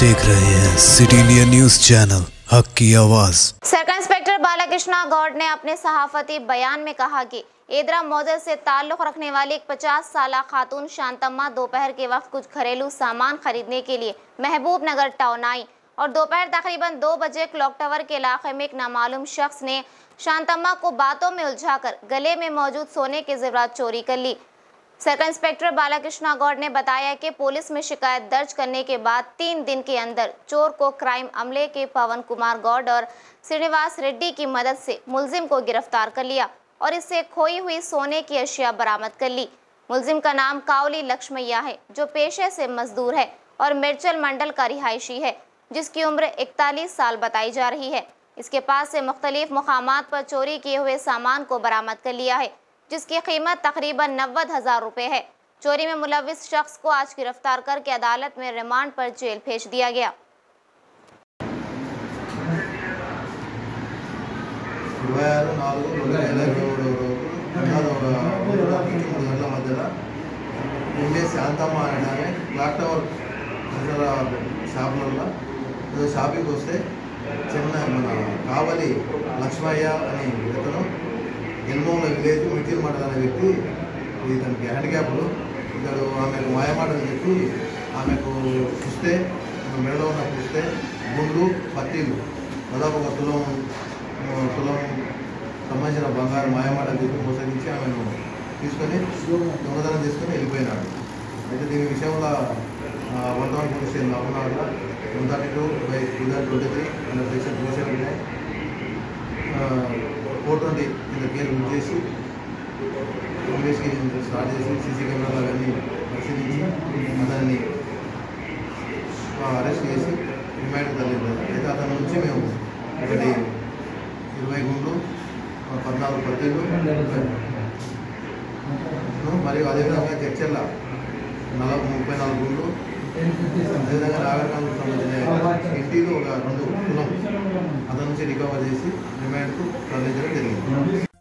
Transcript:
देख रहे हैं सिटी इंडिया न्यूज़ चैनल, हक की आवाज़। सर्कल इंस्पेक्टर बालाकृष्णा गौड ने अपने सहाफती बयान में कहा कि ईदरा मौजे से ताल्लुक रखने वाली एक 50 साल खातून शांतम्मा दोपहर के वक्त कुछ घरेलू सामान खरीदने के लिए महबूब नगर टाउन आई और दोपहर तकरीबन दो बजे क्लॉक टावर के इलाके में एक नामालूम शख्स ने शांतम्मा को बातों में उलझाकर गले में मौजूद सोने के जेवरात चोरी कर ली। सर्कल इंस्पेक्टर बालाकृष्णा गौड़ ने बताया कि पुलिस में शिकायत दर्ज करने के बाद तीन दिन के अंदर चोर को क्राइम अमले के पवन कुमार गौड़ और श्रीनिवास रेड्डी की मदद से मुलजिम को गिरफ़्तार कर लिया और इससे खोई हुई सोने की अशिया बरामद कर ली। मुलजिम का नाम कावली लक्ष्मैया है, जो पेशे से मजदूर है और मिर्चल मंडल का रिहायशी है, जिसकी उम्र इकतालीस साल बताई जा रही है। इसके पास से मुख्तलिफ़ मकाम पर चोरी किए हुए सामान को बरामद कर लिया है। जिसकी कीमत तकरीबन नब्बे हज़ार रुपये है चोरी में मुलविस शख्स को आज गिरफ्तार करके अदालत में रिमांड पर जेल भेज दिया गया ఇరవై ఆరు నాలుగు రెండు వేల ఇరవై మూడు ఉన్నది ఒక మూడు నుంచి మూడు గంటల మధ్యలో ఎంఏ శాంతమ్మ అనే ఆమె క్లాక్ టవర్ దగ్గర షాపులలో ఏదో షాపింగ్కి వస్తే చిన్న మన కావలి లక్ష్మయ్య అనే ఇతను ఎల్మోల విలేజ్ మిడిల్ మండల్ అనే వ్యక్తి ఇతనికి హ్యాండిక్యాప్లు ఇతడు ఆమెకు మాయమాటని చెప్పి ఆమెకు చూస్తే మెడలో ఉన్న చూస్తే గుండ్లు పత్తిలు దాదాపు ఒక తులం తులం సంబంధించిన బంగారు మాయమాటని చెప్పి మోసగించి ఆమెను తీసుకొని దొంగతనం తీసుకొని వెళ్ళిపోయినాడు అయితే దీని విషయంలో Vardhaman police station నవనాడులో one thirty two by two thousand twenty three under section four seventy ఫోటోని కింద పేరు బుక్ చేసి ఇన్వెస్టిగేషన్ స్టార్ట్ చేసి సీసీ కెమెరాలు అవన్నీ పరిశీలించి అతన్ని అరెస్ట్ చేసి రిమాండ్ తరలింది. అయితే అతని నుంచి మేము ఒకటి ఇరవై గుండ్లు పద్నాలుగు పద్దెలు మరియు అదేవిధంగా చర్చల నలభై ముప్పై నాలుగు గుండ్లు అదేవిధంగా నాగరికాలకు సంబంధించిన ఇంటిలో ఒక రెండు కులం అతని నుంచి రికవర్ చేసి రిమాండ్కు తరలించడం జరిగింది.